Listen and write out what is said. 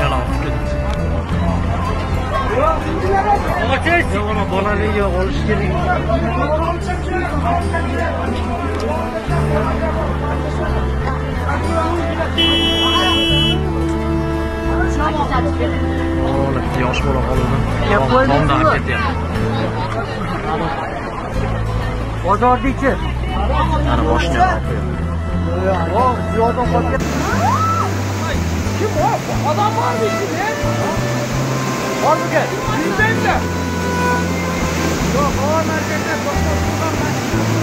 signal olishga ochish yo'q uni bolaliga olish kerak holatda yosh bola qoldi tomda bo'ldi ketyapti bozornichi ana boshini yo'q ziyodan qolgan Adam var mı içinde? Var mı gel? Bizden de. Yok o merkezde. Doktor buradan ben.